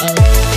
Oh.